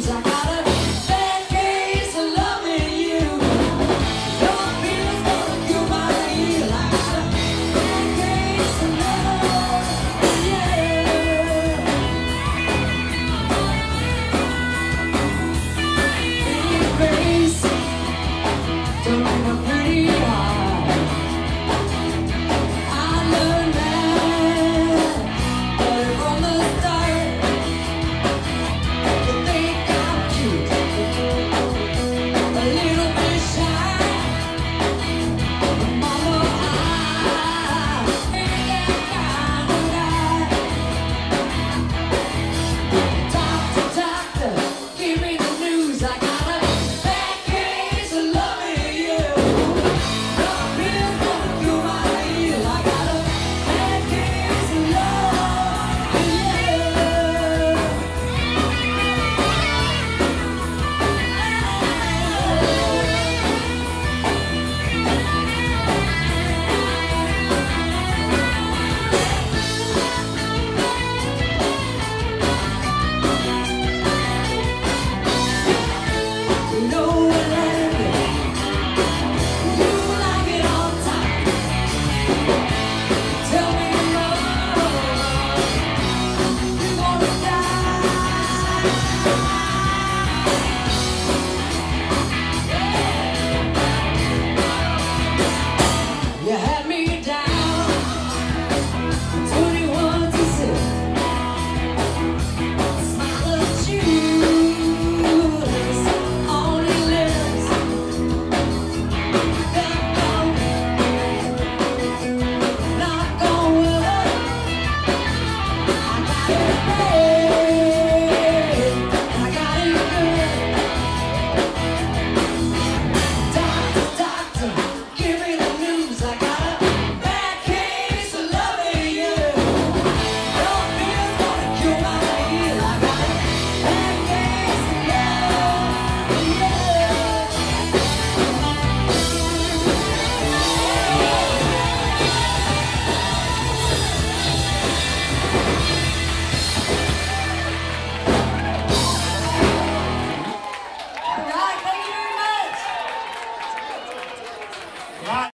Cause I gotta